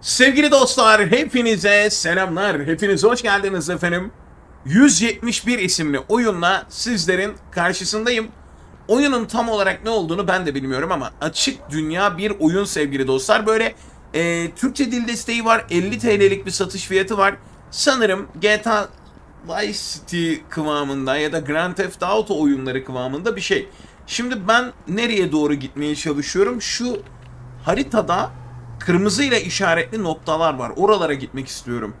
Sevgili dostlar, hepinize selamlar. Hepiniz hoş geldiniz efendim. 171 isimli oyunla sizlerin karşısındayım. Oyunun tam olarak ne olduğunu ben de bilmiyorum ama açık dünya bir oyun sevgili dostlar. Böyle e, Türkçe dil desteği var, 50 TL'lik bir satış fiyatı var. Sanırım GTA Vice City kıvamında ya da Grand Theft Auto oyunları kıvamında bir şey. Şimdi ben nereye doğru gitmeye çalışıyorum? Şu haritada kırmızı ile işaretli noktalar var. Oralara gitmek istiyorum.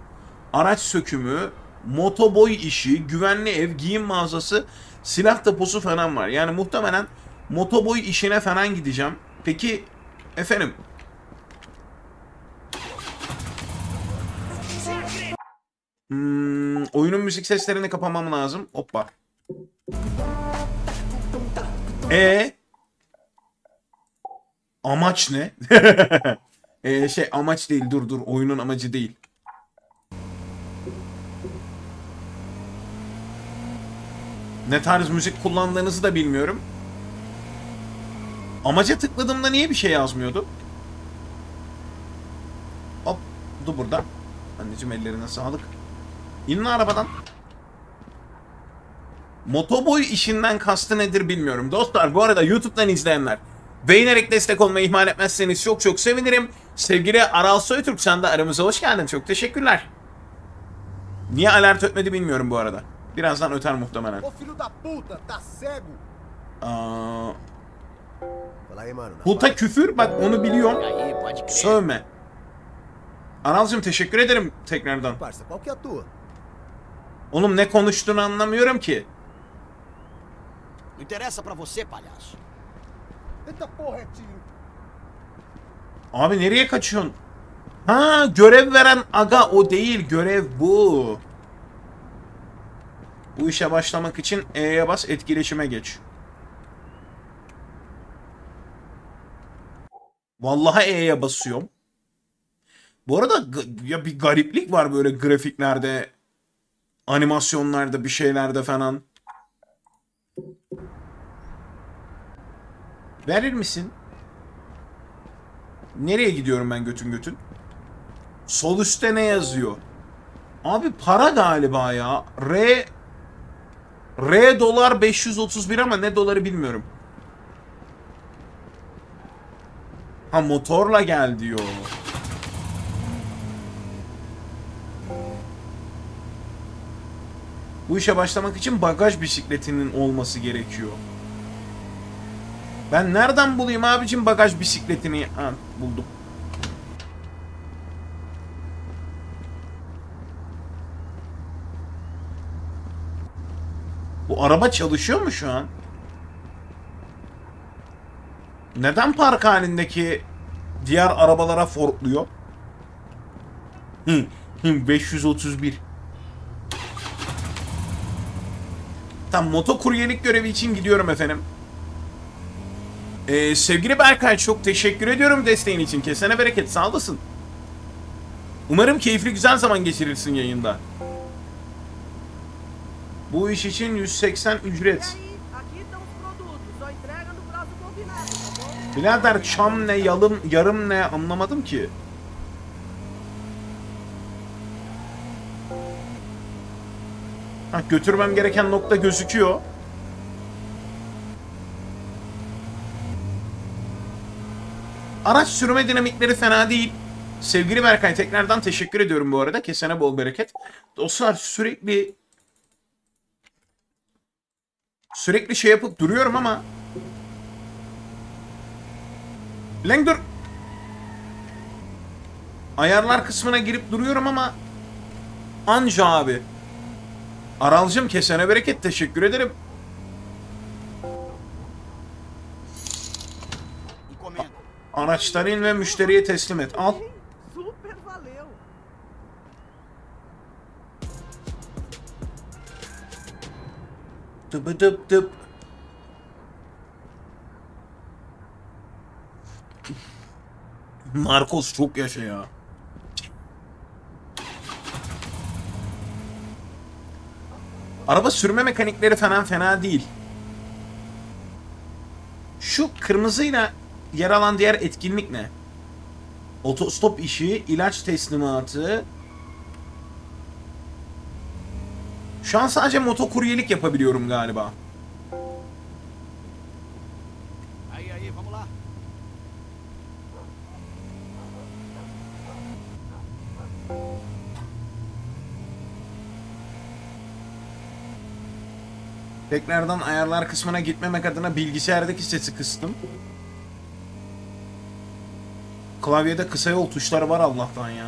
Araç sökümü, motoboy işi, güvenli ev, giyim mağazası, silah deposu falan var. Yani muhtemelen motoboy işine falan gideceğim. Peki efendim Hmm, oyunun müzik seslerini kapamam lazım. Hoppa. E Amaç ne? e, şey amaç değil dur dur oyunun amacı değil. Ne tarz müzik kullandığınızı da bilmiyorum. Amaca tıkladığımda niye bir şey yazmıyordu? Hop, dur burada. Anneciğim ellerine sağlık. İnin arabadan. Motoboy işinden kastı nedir bilmiyorum. Dostlar bu arada YouTube'dan izleyenler beğenerek destek olmayı ihmal etmezseniz çok çok sevinirim. Sevgili Aral Soytürk sen de aramıza hoş geldin. Çok teşekkürler. Niye alert ötmedi bilmiyorum bu arada. Birazdan öter muhtemelen. Aa, puta küfür bak onu biliyorum. Sövme. Aralcığım teşekkür ederim tekrardan. Oğlum ne konuştuğunu anlamıyorum ki. İnteressa pra você, palhaço. Eita porra, tiro. Abi nereye kaçıyorsun? Ha görev veren aga o değil görev bu. Bu işe başlamak için E'ye bas etkileşime geç. Vallahi E'ye basıyorum. Bu arada ya bir gariplik var böyle grafiklerde, animasyonlarda, bir şeylerde falan. Verir misin? Nereye gidiyorum ben götün götün? Sol üstte ne yazıyor? Abi para galiba ya. R R dolar 531 ama ne doları bilmiyorum. Ha motorla gel diyor. Bu işe başlamak için bagaj bisikletinin olması gerekiyor. Ben nereden bulayım abicim bagaj bisikletini? Ha buldum. Bu araba çalışıyor mu şu an? Neden park halindeki diğer arabalara forkluyor? Hı, hı, 531. Tam motokuryelik görevi için gidiyorum efendim. Ee, sevgili Berkay çok teşekkür ediyorum desteğin için. Kesene bereket sağ olasın. Umarım keyifli güzel zaman geçirirsin yayında. Bu iş için 180 ücret. Birader çam ne yalım yarım ne anlamadım ki. Ha, götürmem gereken nokta gözüküyor. Araç sürme dinamikleri fena değil. Sevgili Berkay tekrardan teşekkür ediyorum bu arada. Kesene bol bereket. Dostlar sürekli sürekli şey yapıp duruyorum ama Lan dur. Ayarlar kısmına girip duruyorum ama anca abi. Aralcım kesene bereket teşekkür ederim. Araçtan in ve müşteriye teslim et. Al. Tıbı tıp tıp. Marcos çok yaşa ya. Araba sürme mekanikleri falan fena değil. Şu kırmızıyla yer alan diğer etkinlik ne? Otostop işi, ilaç teslimatı. Şu an sadece motokuryelik yapabiliyorum galiba. Tekrardan ayarlar kısmına gitmemek adına bilgisayardaki sesi kıstım. Klavyede kısa yol tuşları var Allah'tan ya.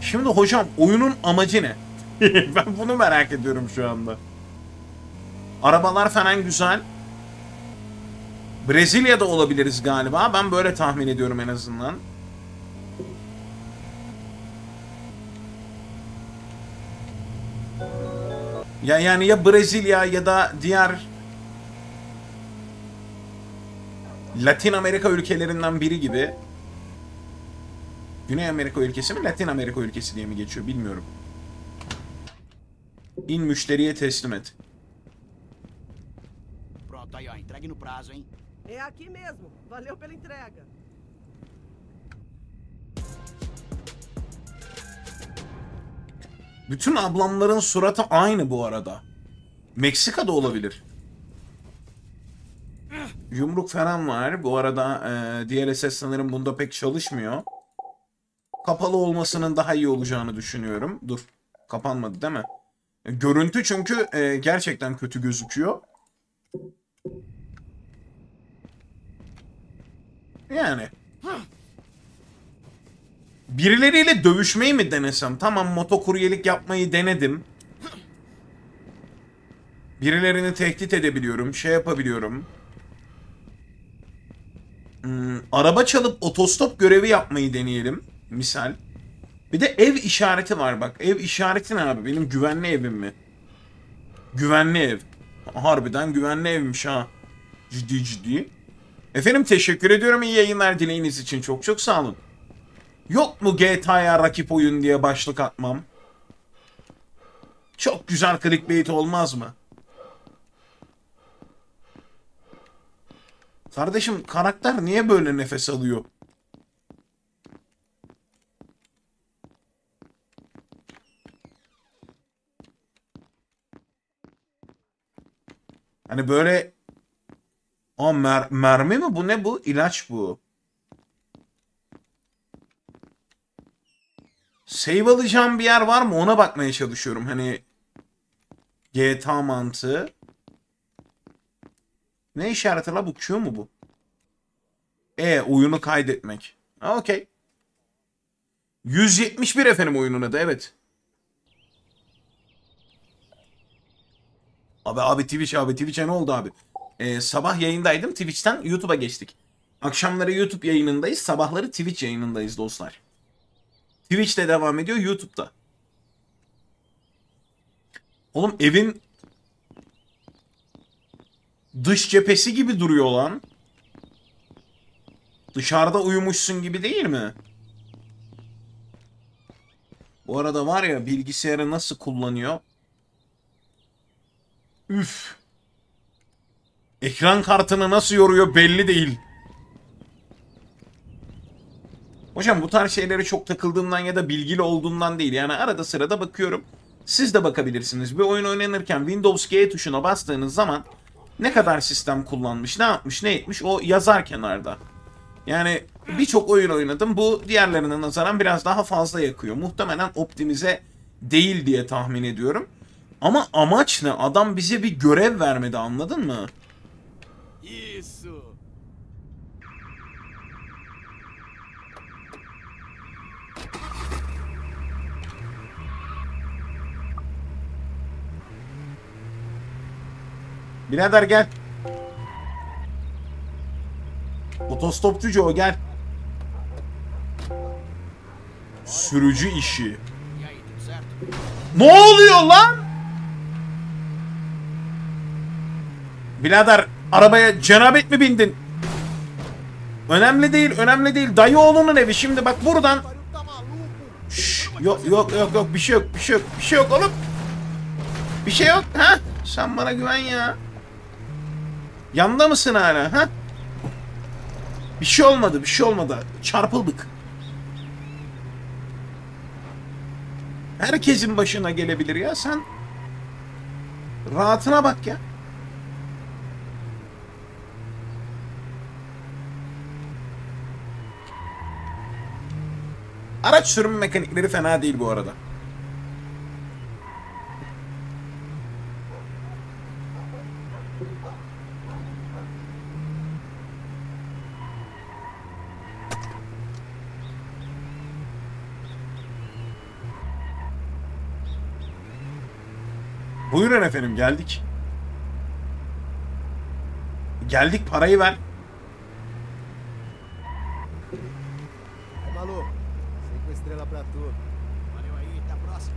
Şimdi hocam oyunun amacı ne? ben bunu merak ediyorum şu anda. Arabalar falan güzel. Brezilya'da olabiliriz galiba. Ben böyle tahmin ediyorum en azından. Ya yani ya Brezilya ya da diğer Latin Amerika ülkelerinden biri gibi. Güney Amerika ülkesi mi, Latin Amerika ülkesi diye mi geçiyor bilmiyorum. İn müşteriye teslim et. Pronto, aí, ó. Entregue no prazo, hein? É aqui mesmo. Valeu pela entrega. Bütün ablamların suratı aynı bu arada. Meksika'da olabilir. Yumruk falan var. Bu arada e, DLSS sanırım bunda pek çalışmıyor. Kapalı olmasının daha iyi olacağını düşünüyorum. Dur. Kapanmadı değil mi? E, Görüntü çünkü e, gerçekten kötü gözüküyor. Yani. Birileriyle dövüşmeyi mi denesem? Tamam motokuryelik yapmayı denedim. Birilerini tehdit edebiliyorum, şey yapabiliyorum. Hmm, araba çalıp otostop görevi yapmayı deneyelim. Misal. Bir de ev işareti var bak. Ev işareti ne abi? Benim güvenli evim mi? Güvenli ev. Harbiden güvenli evmiş ha. Ciddi ciddi. Efendim teşekkür ediyorum iyi yayınlar dileğiniz için. Çok çok sağ olun. Yok mu GTA'ya rakip oyun diye başlık atmam? Çok güzel clickbait olmaz mı? Kardeşim karakter niye böyle nefes alıyor? Hani böyle Aa mer- mermi mi bu ne bu? İlaç bu. Save alacağım bir yer var mı? Ona bakmaya çalışıyorum. Hani GTA mantığı. Ne işareti la bu? Q mu bu? E oyunu kaydetmek. Ha, Okey. 171 efendim oyunun adı evet. Abi abi Twitch abi Twitch'e ne oldu abi? Ee, sabah yayındaydım Twitch'ten YouTube'a geçtik. Akşamları YouTube yayınındayız, sabahları Twitch yayınındayız dostlar. Twitch'te devam ediyor, YouTube'da. Oğlum evin dış cephesi gibi duruyor lan. Dışarıda uyumuşsun gibi değil mi? Bu arada var ya bilgisayarı nasıl kullanıyor? Üf. Ekran kartını nasıl yoruyor belli değil. Hocam bu tarz şeylere çok takıldığımdan ya da bilgili olduğumdan değil. Yani arada sırada bakıyorum. Siz de bakabilirsiniz. Bir oyun oynanırken Windows G tuşuna bastığınız zaman ne kadar sistem kullanmış, ne yapmış, ne etmiş o yazar kenarda. Yani birçok oyun oynadım. Bu diğerlerine nazaran biraz daha fazla yakıyor. Muhtemelen optimize değil diye tahmin ediyorum. Ama amaç ne? Adam bize bir görev vermedi anladın mı? Birader gel. Otostopçu Joe gel. Sürücü işi. Ne oluyor lan? Birader arabaya cenabet mi bindin? Önemli değil, önemli değil. Dayı oğlunun evi. Şimdi bak buradan? Şşş, yok yok yok yok bir şey yok bir şey yok bir şey yok oğlum. Bir şey yok ha? Sen bana güven ya. Yanda mısın hala ha? Bir şey olmadı, bir şey olmadı. Çarpıldık. Herkesin başına gelebilir ya sen. Rahatına bak ya. Araç sürüm mekanikleri fena değil bu arada. Buyurun efendim geldik. Geldik parayı ver. É maluco. Cinco estrelas pra tudo. Valeu aí, até a próxima.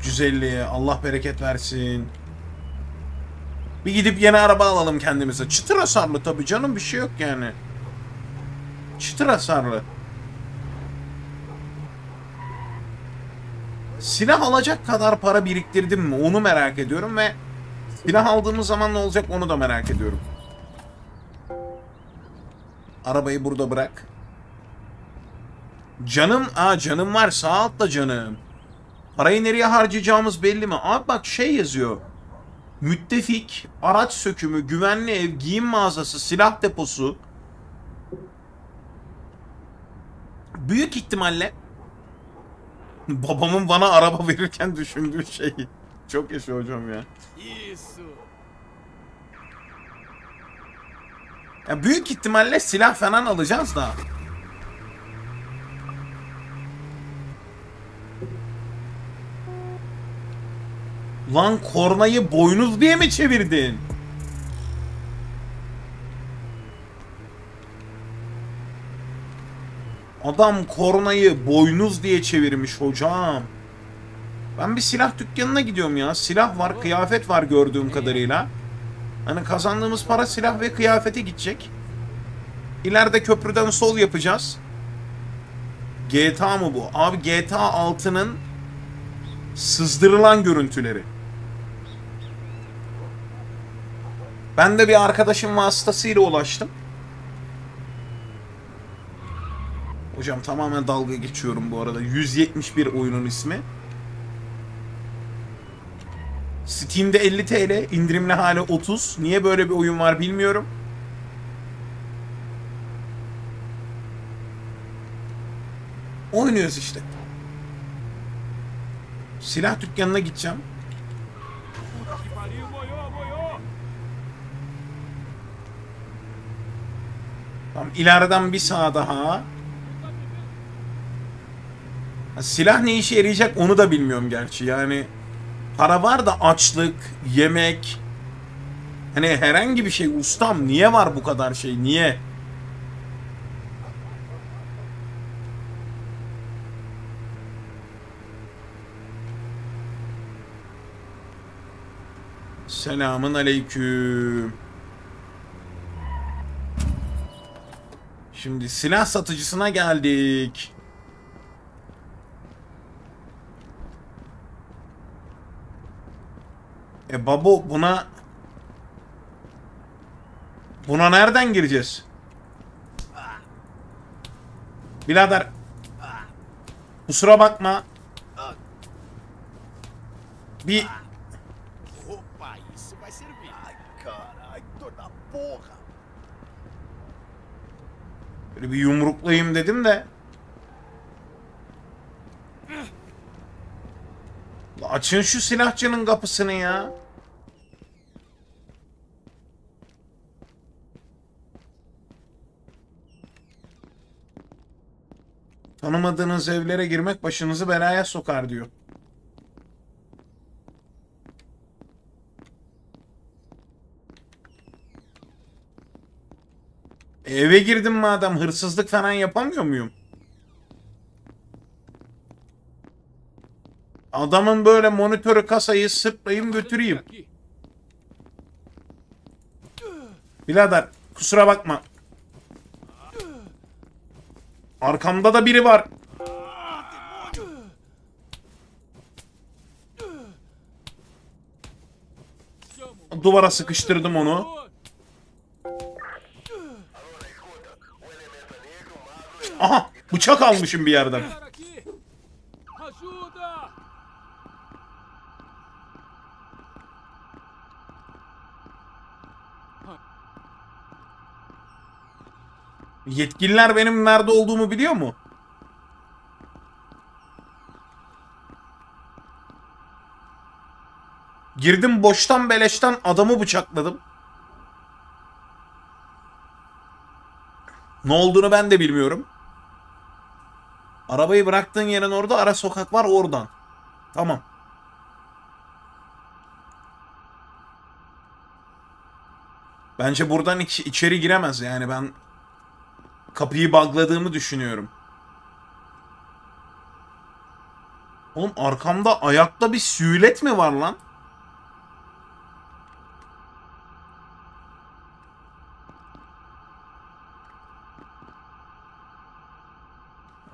350'ye Allah bereket versin. Bir gidip yeni araba alalım kendimize. Çıtır hasarlı tabii canım bir şey yok yani. Çıtır hasarlı. Silah alacak kadar para biriktirdim mi onu merak ediyorum ve silah aldığımız zaman ne olacak onu da merak ediyorum. Arabayı burada bırak. Canım, aa canım var sağ altta canım. Parayı nereye harcayacağımız belli mi? Abi bak şey yazıyor. Müttefik, araç sökümü, güvenli ev, giyim mağazası, silah deposu. Büyük ihtimalle babamın bana araba verirken düşündüğü şey. Çok yaşa hocam ya. Ya. Büyük ihtimalle silah falan alacağız da. Lan kornayı boynuz diye mi çevirdin? Adam kornayı boynuz diye çevirmiş hocam. Ben bir silah dükkanına gidiyorum ya. Silah var, kıyafet var gördüğüm kadarıyla. Hani kazandığımız para silah ve kıyafete gidecek. İleride köprüden sol yapacağız. GTA mı bu? Abi GTA 6'nın sızdırılan görüntüleri. Ben de bir arkadaşım vasıtasıyla ulaştım. Hocam tamamen dalga geçiyorum bu arada. 171 oyunun ismi. Steam'de 50 TL, indirimli hali 30. Niye böyle bir oyun var bilmiyorum. Oynuyoruz işte. Silah dükkanına gideceğim. Tamam ileriden bir sağ daha. Silah ne işe yarayacak onu da bilmiyorum gerçi. Yani para var da açlık, yemek. Hani herhangi bir şey ustam niye var bu kadar şey niye? Selamın aleyküm. Şimdi silah satıcısına geldik. E babo buna buna nereden gireceğiz? Birader kusura bakma. Bir. Böyle bir yumruklayayım dedim de. Açın şu silahçının kapısını ya. Tanımadığınız evlere girmek başınızı belaya sokar diyor. Eve girdim madem hırsızlık falan yapamıyor muyum? Adamın böyle monitörü kasayı sıplayayım götüreyim. Birader kusura bakma. Arkamda da biri var. Duvara sıkıştırdım onu. Aha bıçak almışım bir yerden. Yetkililer benim nerede olduğumu biliyor mu? Girdim boştan beleşten adamı bıçakladım. Ne olduğunu ben de bilmiyorum. Arabayı bıraktığın yerin orada ara sokak var oradan. Tamam. Bence buradan iç- içeri giremez yani ben kapıyı bugladığımı düşünüyorum. Oğlum arkamda ayakta bir sület mi var lan?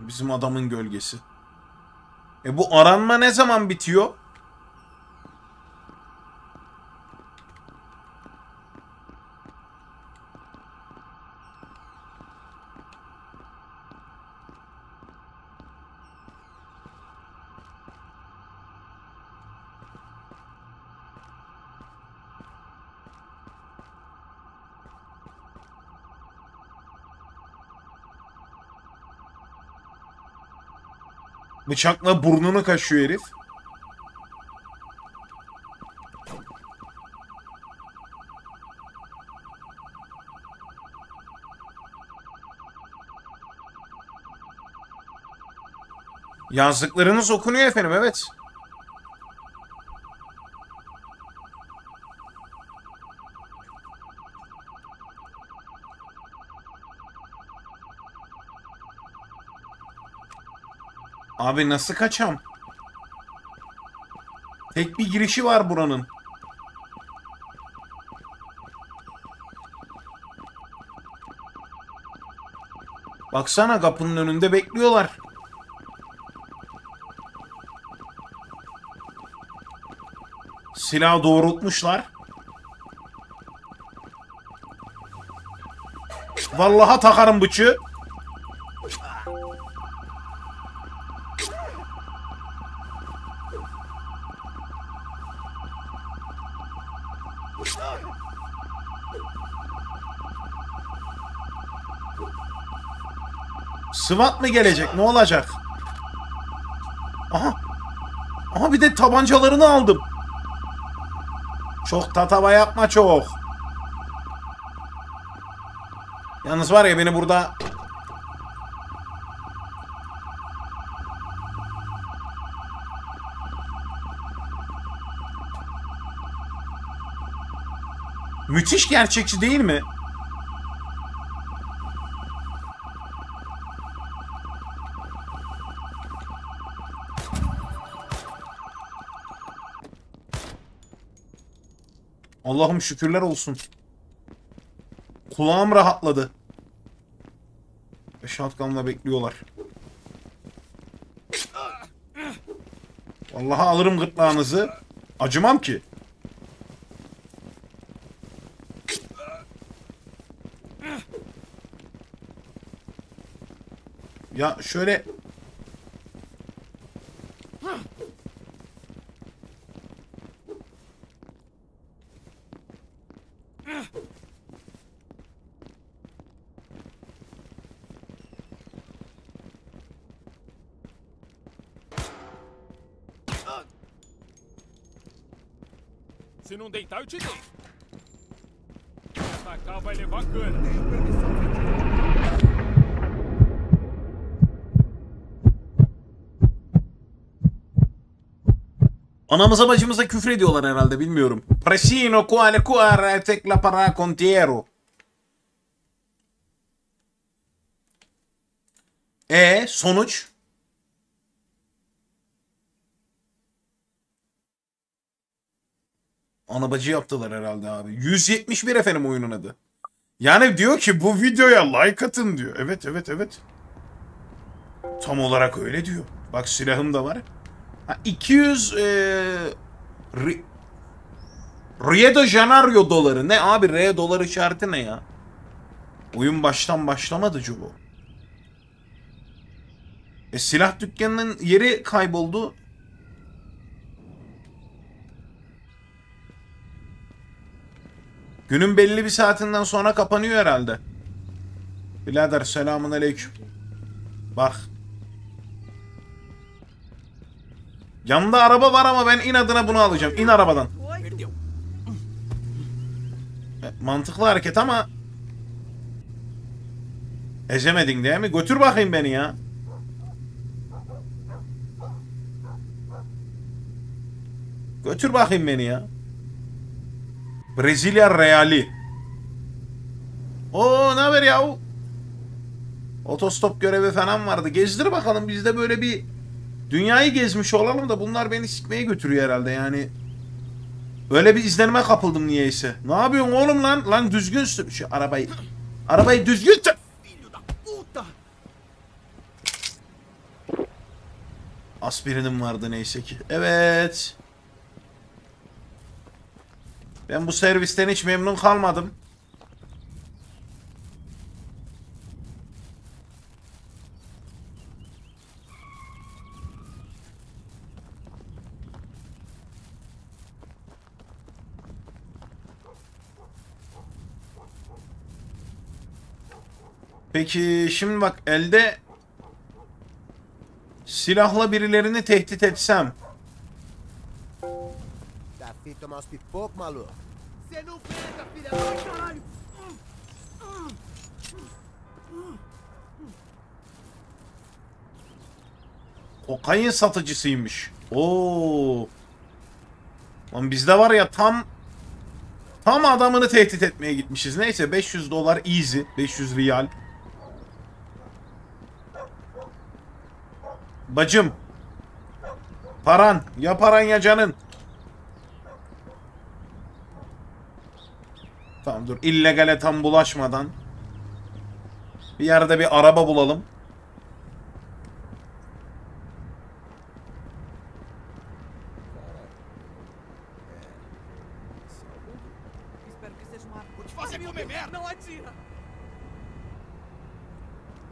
Bizim adamın gölgesi. E bu aranma ne zaman bitiyor? Bıçakla burnunu kaşıyor herif. Yazdıklarınız okunuyor efendim evet. Abi nasıl kaçam? Tek bir girişi var buranın. Baksana kapının önünde bekliyorlar. Silahı doğrultmuşlar. Vallaha takarım bıçı. SWAT mı gelecek? Ne olacak? Aha. Aha bir de tabancalarını aldım. Çok tatava yapma çok. Yalnız var ya beni burada Müthiş gerçekçi değil mi? Allah'ım şükürler olsun. Kulağım rahatladı. Ve shotgun'la bekliyorlar. Vallahi alırım gırtlağınızı. Acımam ki. Ya şöyle vai levar cana. Anamıza bacımıza küfür ediyorlar herhalde bilmiyorum. Presino quale cuore tecla para contiero. E sonuç? Ana bacı yaptılar herhalde abi. 171 efendim oyunun adı. Yani diyor ki bu videoya like atın diyor. Evet evet evet. Tam olarak öyle diyor. Bak silahım da var. Ha, 200 eee Ri- Rio de Janeiro doları. Ne abi R dolar işareti ne ya? Oyun baştan başlamadı Cubo. E silah dükkanının yeri kayboldu. Günün belli bir saatinden sonra kapanıyor herhalde. Birader selamun aleyküm. Bak. Yanında araba var ama ben inadına bunu alacağım. İn arabadan. E, Mantıklı hareket ama ezemedin değil mi? Götür bakayım beni ya. Götür bakayım beni ya. Brezilya Reali. Oo ne haber ya? Otostop görevi falan vardı. Gezdir bakalım biz de böyle bir dünyayı gezmiş olalım da bunlar beni sikmeye götürüyor herhalde yani. Öyle bir izlenime kapıldım niyeyse. Ne yapıyorsun oğlum lan? Lan düzgün sür şu arabayı. Arabayı düzgün sür. Aspirinim vardı neyse ki. Evet. Ben bu servisten hiç memnun kalmadım. Peki şimdi bak elde silahla birilerini tehdit etsem. Tá feito tomar uns pipoco, maluco? Você não pega, filha da caralho! Kokain satıcısıymış. Oo. Lan bizde var ya tam tam adamını tehdit etmeye gitmişiz. Neyse 500 dolar easy. 500 riyal. Bacım. Paran. Ya paran ya canın. Tamam dur. illegale tam bulaşmadan. Bir yerde bir araba bulalım.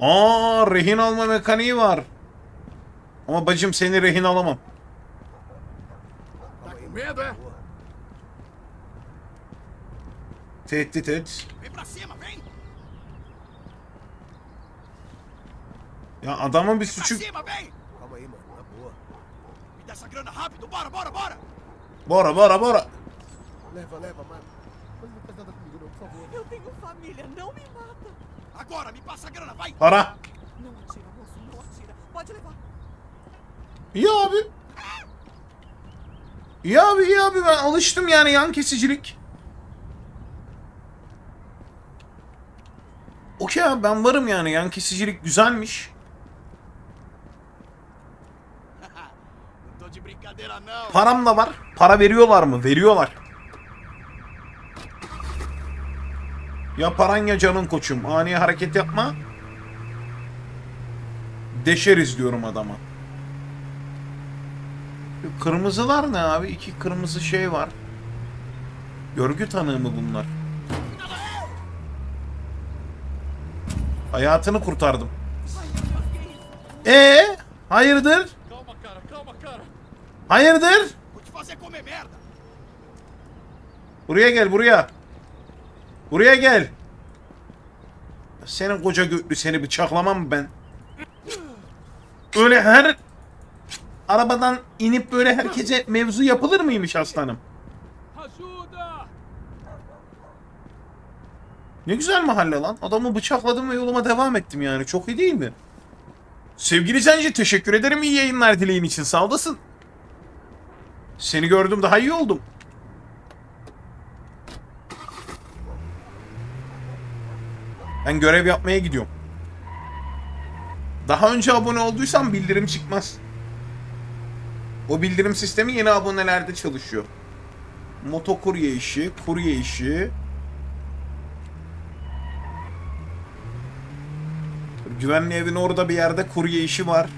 Aa rehin alma mekaniği var. Ama bacım seni rehin alamam. Calma aí, Medo, é? Porra. Tehdit et. Ya adamın bir suçu... Bora, bora, bora! Leva, leva, mano. Mas não. Eu tenho família, não me mata! Agora, me passa a grana, vai! Para. Não atira, moço, não atira. Pode levar. İyi abi. İyi abi iyi abi ben alıştım yani yan kesicilik. Okey abi ben varım yani yan kesicilik güzelmiş. Param da var. Para veriyorlar mı? Veriyorlar. Ya paran ya canın koçum. Ani hareket yapma. Deşeriz diyorum adama. Kırmızılar ne abi? İki kırmızı şey var. Görgü tanığı mı bunlar? Hayatını kurtardım. Ee, hayırdır? Hayırdır? Buraya gel buraya. Buraya gel. Senin koca götlü seni bıçaklamam ben. Öyle her arabadan inip böyle herkese mevzu yapılır mıymış aslanım? Ne güzel mahalle lan. Adamı bıçakladım ve yoluma devam ettim yani. Çok iyi değil mi? Sevgili Zenci teşekkür ederim iyi yayınlar dileğin için. Sağ olasın. Seni gördüm daha iyi oldum. Ben görev yapmaya gidiyorum. Daha önce abone olduysan bildirim çıkmaz. O bildirim sistemi yeni abonelerde çalışıyor. Motokurye işi, kurye işi, Güvenli evin orada bir yerde kurye işi var.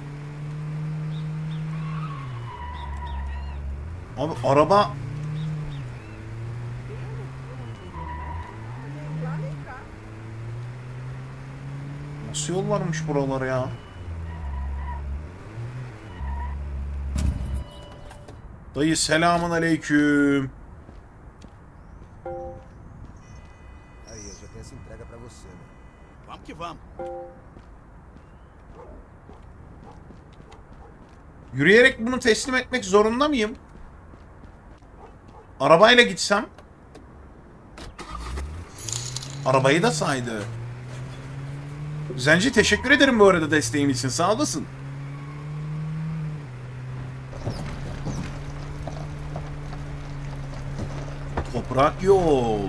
Abi araba... Nasıl yol varmış buralara ya? Dayı selamun aleyküm. Aí, eu entrega para você. Vamos que vamos. Yürüyerek bunu teslim etmek zorunda mıyım? Arabayla gitsem? Arabayı da saydı. Zenci teşekkür ederim bu arada desteğin için. Sağ olasın. Toprak yol.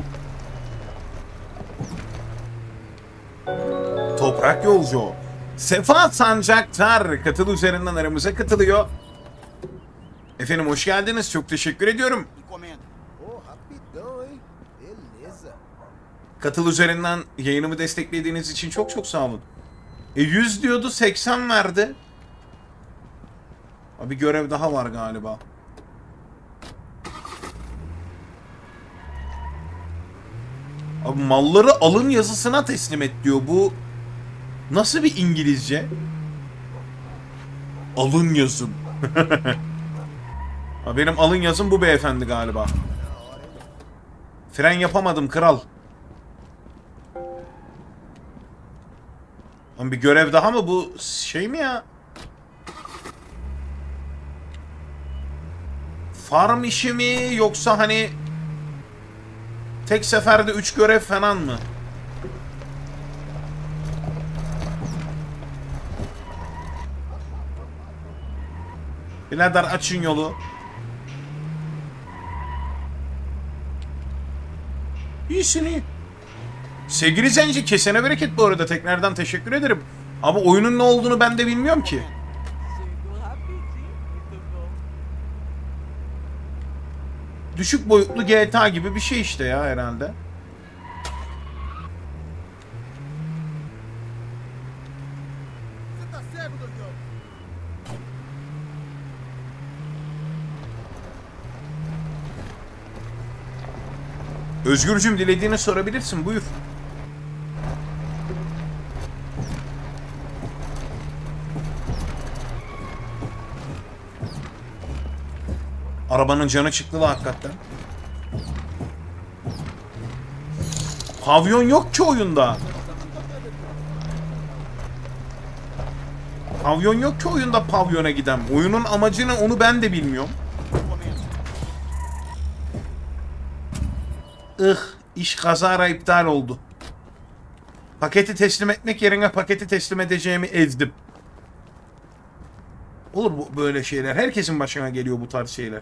Toprak yolcu. Sefa Sancaktar katıl üzerinden aramıza katılıyor. Efendim hoş geldiniz. Çok teşekkür ediyorum. Katıl üzerinden yayınımı desteklediğiniz için çok çok sağ olun. E 100 diyordu 80 verdi. Abi görev daha var galiba. Abi malları alın yazısına teslim et diyor. Bu nasıl bir İngilizce? Alın yazım. Benim alın yazım bu beyefendi galiba. Fren yapamadım kral. Lan bir görev daha mı bu şey mi ya? Farm işi mi yoksa hani tek seferde 3 görev falan mı? Birader açın yolu. İyisin iyi. Sevgili Zenci kesene bereket bu arada tekrardan teşekkür ederim. Ama oyunun ne olduğunu ben de bilmiyorum ki. Düşük boyutlu GTA gibi bir şey işte ya herhalde. Özgürcüm dilediğini sorabilirsin buyur. Arabanın canı çıktı da hakikaten. Pavyon yok ki oyunda. Pavyon yok ki oyunda pavyona giden. Oyunun amacı ne onu ben de bilmiyorum. Ih, iş kazara iptal oldu. Paketi teslim etmek yerine paketi teslim edeceğimi ezdim. Olur bu böyle şeyler. Herkesin başına geliyor bu tarz şeyler.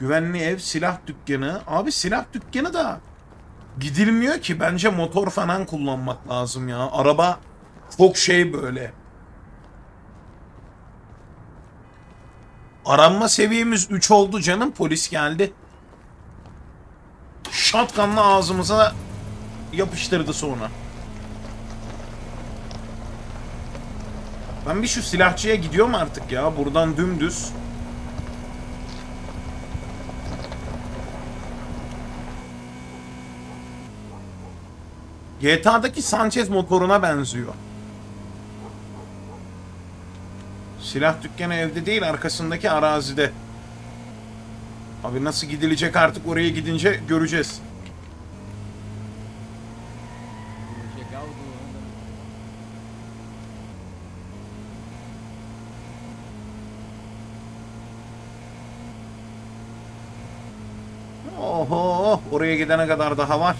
Güvenli ev, silah dükkanı. Abi silah dükkanı da gidilmiyor ki. Bence motor falan kullanmak lazım ya. Araba çok şey böyle. Aranma seviyemiz 3 oldu canım. Polis geldi. Shotgun'la ağzımıza yapıştırdı sonra. Ben bir şu silahçıya gidiyorum artık ya. Buradan dümdüz. GTA'daki Sanchez motoruna benziyor. Silah dükkanı evde değil, arkasındaki arazide. Abi nasıl gidilecek artık oraya gidince göreceğiz. Oho, oraya gidene kadar daha var.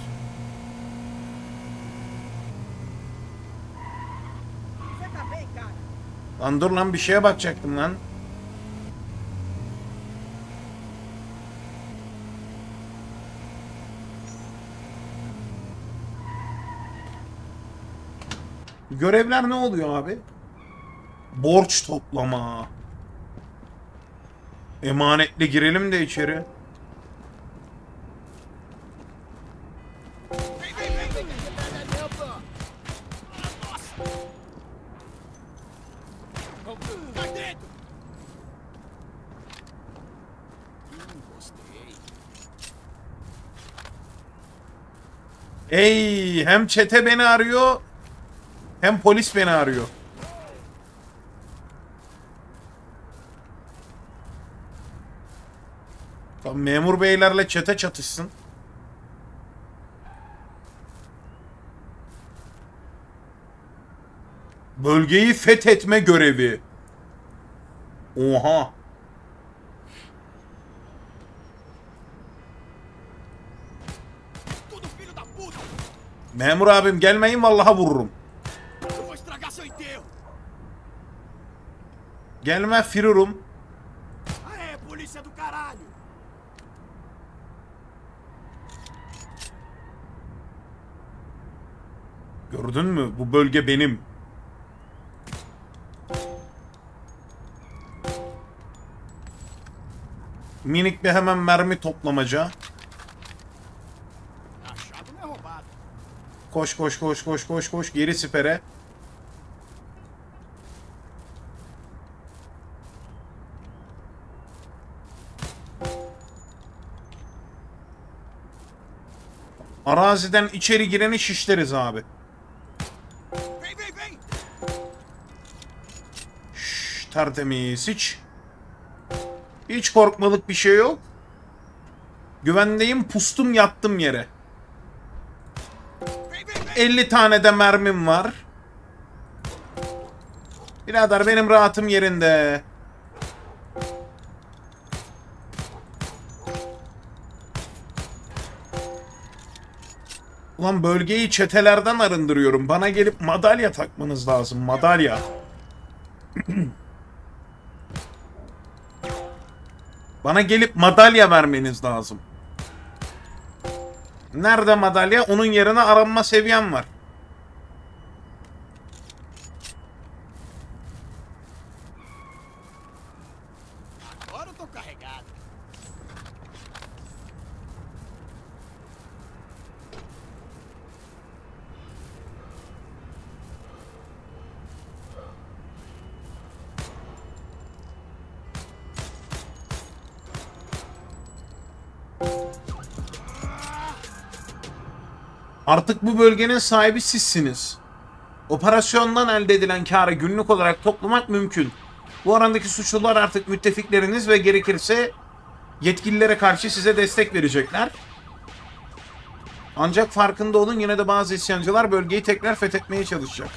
Lan dur lan bir şeye bakacaktım lan. Görevler ne oluyor abi? Borç toplama. Emanetle girelim de içeri. Ey hem çete beni arıyor hem polis beni arıyor. Tabii memur beylerle çete çatışsın. Bölgeyi fethetme görevi. Oha. Memur abim gelmeyin vallaha vururum. Gelme firurum. Aê, polícia do caralho! Gördün mü? Bu bölge benim. Minik bir hemen mermi toplamaca. Koş koş koş koş koş koş geri sipere. Araziden içeri gireni şişleriz abi. Şşş, tertemiz hiç. Hiç korkmalık bir şey yok. Güvendeyim pustum yattım yere. Vem, vem, vem! 50 tane de mermim var. Birader benim rahatım yerinde. Ulan bölgeyi çetelerden arındırıyorum. Bana gelip madalya takmanız lazım. Madalya. Bana gelip madalya vermeniz lazım. Nerede madalya? Onun yerine aranma seviyem var. Artık bu bölgenin sahibi sizsiniz. Operasyondan elde edilen karı günlük olarak toplamak mümkün. Bu arandaki suçlular artık müttefikleriniz ve gerekirse yetkililere karşı size destek verecekler. Ancak farkında olun yine de bazı isyancılar bölgeyi tekrar fethetmeye çalışacak.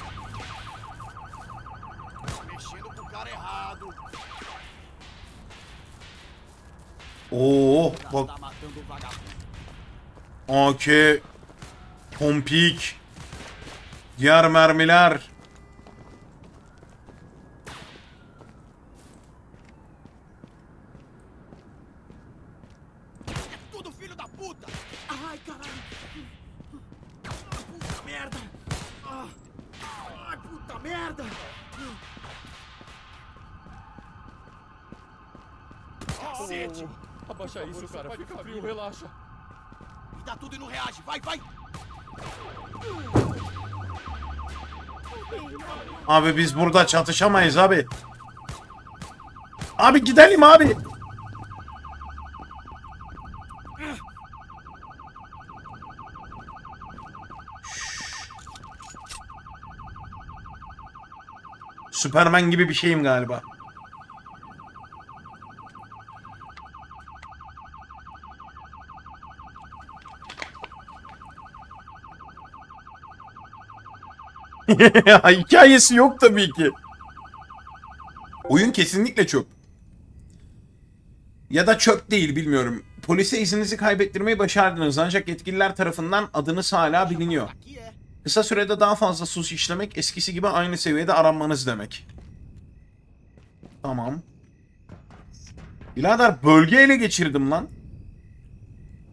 Oo bak. AK Pompik. Diğer mermiler. Abaixa isso, cara. Fica frio, relaxa. Me dá tudo e não reage. Vai, vai! Abi biz burada çatışamayız abi. Abi gidelim abi. Süpermen gibi bir şeyim galiba. Hikayesi yok tabii ki. Oyun kesinlikle çöp. Ya da çöp değil bilmiyorum. Polise izninizi kaybettirmeyi başardınız ancak yetkililer tarafından adınız hala biliniyor. Kısa sürede daha fazla suç işlemek eskisi gibi aynı seviyede aranmanız demek. Tamam. Birader bölge ele geçirdim lan.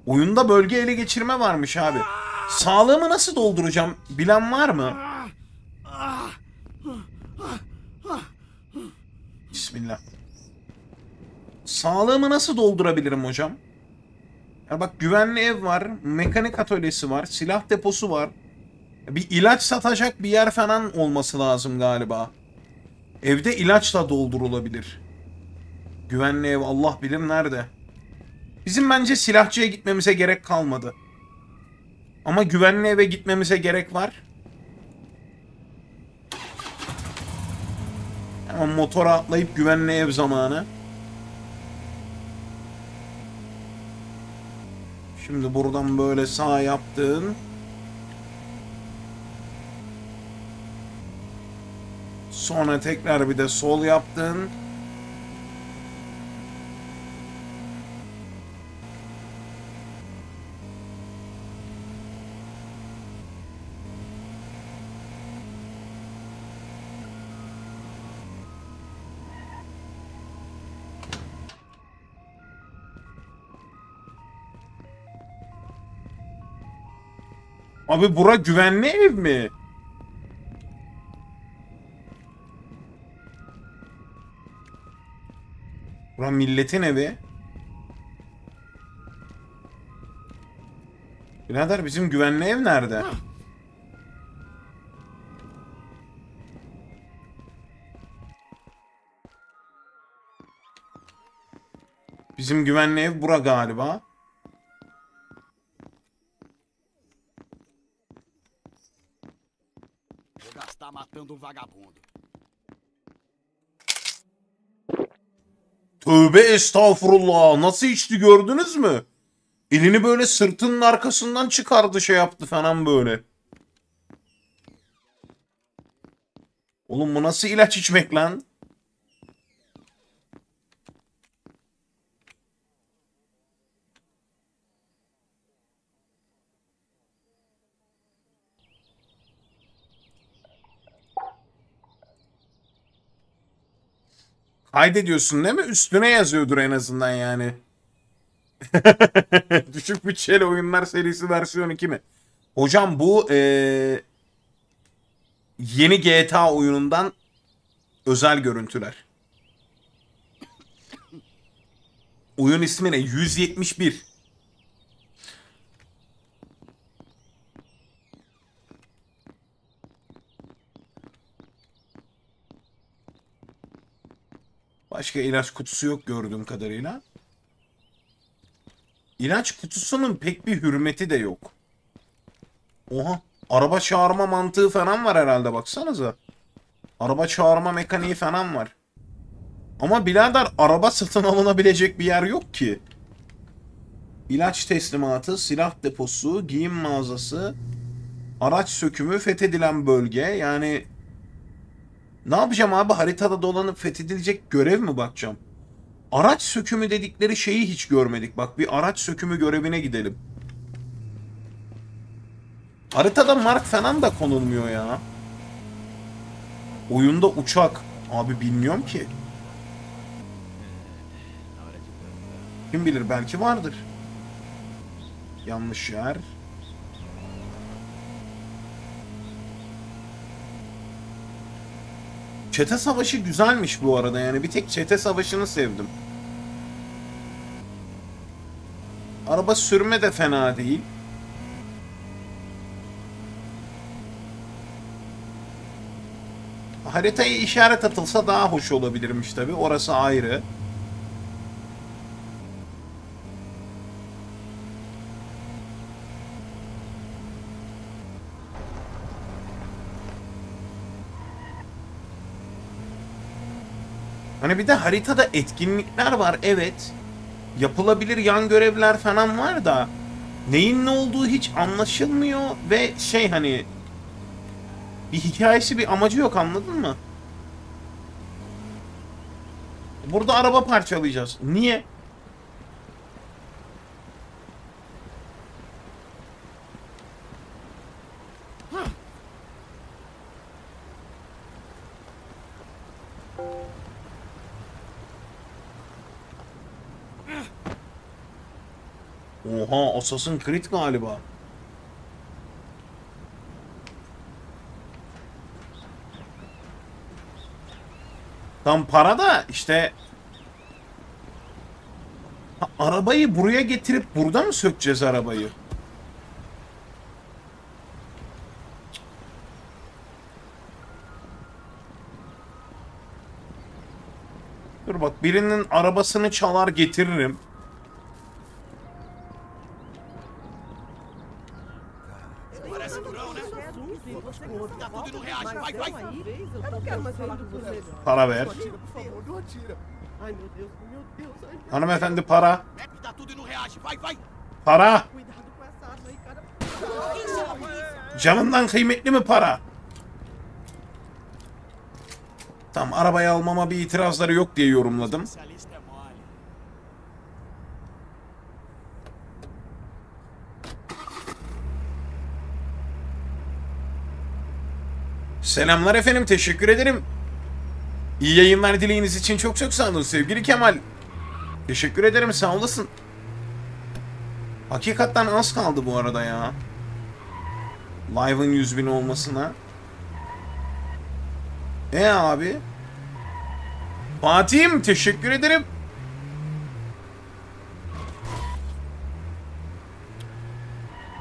Oyunda bölge ele geçirme varmış abi. Sağlığımı nasıl dolduracağım bilen var mı? Bismillah. Sağlığımı nasıl doldurabilirim hocam? Ya bak güvenli ev var, mekanik atölyesi var, silah deposu var. Bir ilaç satacak bir yer falan olması lazım galiba. Evde ilaçla doldurulabilir. Güvenli ev Allah bilir nerede. Bizim bence silahçıya gitmemize gerek kalmadı. Ama güvenli eve gitmemize gerek var. Hemen motora atlayıp güvenli ev zamanı. Şimdi buradan böyle sağ yaptın. Sonra tekrar bir de sol yaptın. Abi bura güvenli ev mi? Bura milletin evi. Birader bizim güvenli ev nerede? Bizim güvenli ev bura galiba. Matando um vagabundo. Tövbe estağfurullah. Nasıl içti gördünüz mü? Elini böyle sırtının arkasından çıkardı şey yaptı falan böyle. Oğlum bu nasıl ilaç içmek lan? Kaydediyorsun değil mi? Üstüne yazıyordur en azından yani. Düşük bütçeli oyunlar serisi versiyon 2 mi? Hocam bu eee, yeni GTA oyunundan özel görüntüler. Oyun ismi ne? 171. Başka ilaç kutusu yok gördüğüm kadarıyla. İlaç kutusunun pek bir hürmeti de yok. Oha. Araba çağırma mantığı falan var herhalde baksanıza. Araba çağırma mekaniği falan var. Ama birader araba satın alınabilecek bir yer yok ki. İlaç teslimatı, silah deposu, giyim mağazası, araç sökümü, fethedilen bölge. Yani ne yapacağım abi? Haritada dolanıp fethedilecek görev mi bakacağım? Araç sökümü dedikleri şeyi hiç görmedik. Bak bir araç sökümü görevine gidelim. Haritada mark falan da konulmuyor ya. Oyunda uçak. Abi bilmiyorum ki. Kim bilir belki vardır. Yanlış yer. Çete savaşı güzelmiş bu arada yani bir tek çete savaşını sevdim. Araba sürme de fena değil. Haritaya işaret atılsa daha hoş olabilirmiş tabi. Orası ayrı. Hani bir de haritada etkinlikler var evet. Yapılabilir yan görevler falan var da neyin ne olduğu hiç anlaşılmıyor ve şey hani bir hikayesi bir amacı yok anladın mı? Burada araba parçalayacağız. Niye? Oha Assassin's Creed galiba. Tam para da işte Ha, arabayı buraya getirip burada mı sökeceğiz arabayı? Dur bak birinin arabasını çalar getiririm. Deus. Ai, Hanımefendi para. Para. Canından kıymetli mi para? Tam arabayı almama bir itirazları yok diye yorumladım. Selamlar efendim, teşekkür ederim. İyi yayınlar dileğiniz için çok çok sağ olun sevgili Kemal. Teşekkür ederim, sağ olasın. Hakikaten az kaldı bu arada ya. Live'ın 100 bin olmasına. E abi? Fatih'im teşekkür ederim.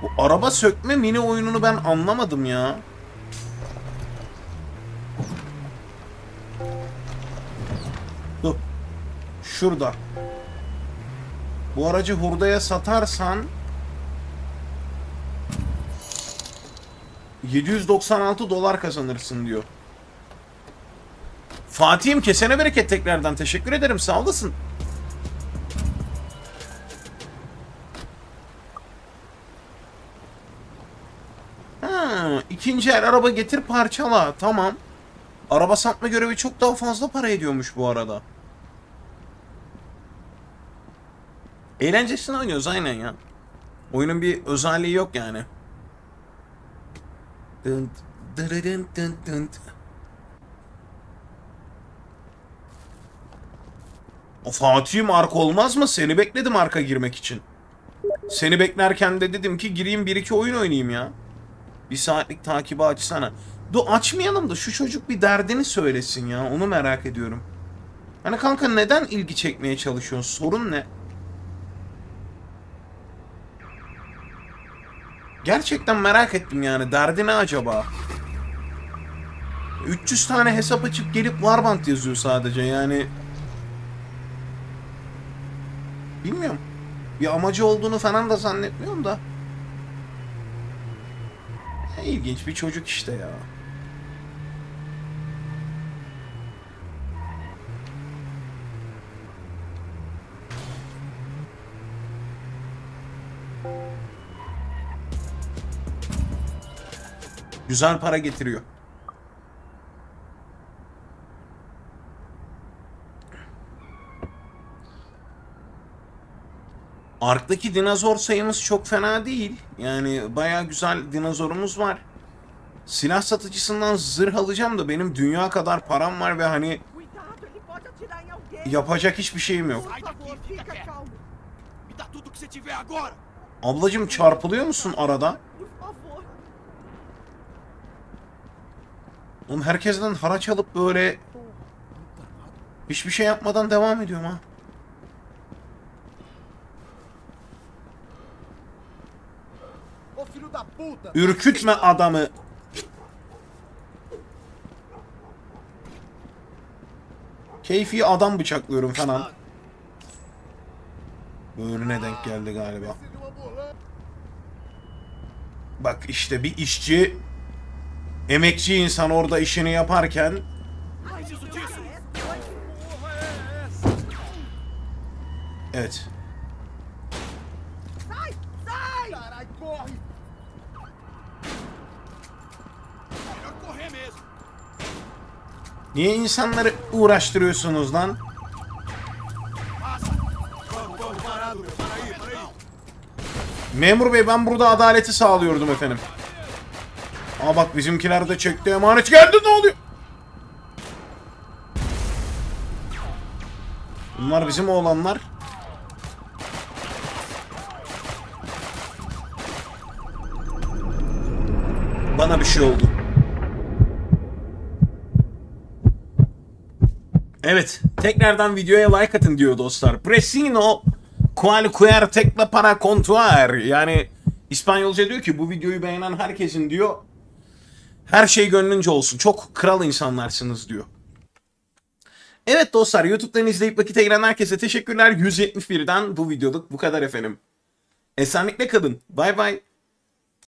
Bu araba sökme mini oyununu ben anlamadım ya. Şurada. Bu aracı hurdaya satarsan 796 dolar kazanırsın diyor. Fatih'im kesene bereket tekrardan teşekkür ederim sağ olasın. Ha, ikinci el araba getir parçala tamam. Araba satma görevi çok daha fazla para ediyormuş bu arada. Eğlencesine oynuyoruz aynen ya. Oyunun bir özelliği yok yani. Dın dırırın dın dın. O Fatih marka olmaz mı? Seni bekledim arka girmek için. Seni beklerken de dedim ki gireyim bir iki oyun oynayayım ya. Bir saatlik takibi açsana. Dur açmayalım da şu çocuk bir derdini söylesin ya. Onu merak ediyorum. Hani kanka neden ilgi çekmeye çalışıyorsun? Sorun ne? Gerçekten merak ettim yani. Derdi ne acaba? 300 tane hesap açıp gelip Warband yazıyor sadece yani. Bilmiyorum. Bir amacı olduğunu falan da zannetmiyorum da. Ya, İlginç bir çocuk işte ya. Güzel para getiriyor. Ark'taki dinozor sayımız çok fena değil. Yani baya güzel dinozorumuz var. Silah satıcısından zırh alacağım da benim dünya kadar param var ve hani yapacak hiçbir şeyim yok. Ablacım çarpılıyor musun arada? Por favor. Oğlum herkesten haraç alıp böyle hiçbir şey yapmadan devam ediyorum ha. Ürkütme adamı. Keyfi adam bıçaklıyorum falan. Böğrüne denk geldi galiba. Bak işte bir işçi, emekçi insan orada işini yaparken evet. Niye insanları uğraştırıyorsunuz lan? Memur bey ben burada adaleti sağlıyordum efendim. Aa bak bizimkiler de çekti emanet geldi ne oluyor? Bunlar bizim oğlanlar. Bana bir şey oldu. Evet, tekrardan videoya like atın diyor dostlar. Presino cualquier tecla para contuar. Yani İspanyolca diyor ki bu videoyu beğenen herkesin diyor her şey gönlünce olsun. Çok kral insanlarsınız diyor. Evet dostlar YouTube'dan izleyip vakit ayıran herkese teşekkürler. 171'den bu videoluk bu kadar efendim. Esenlikle kalın. Bay bay.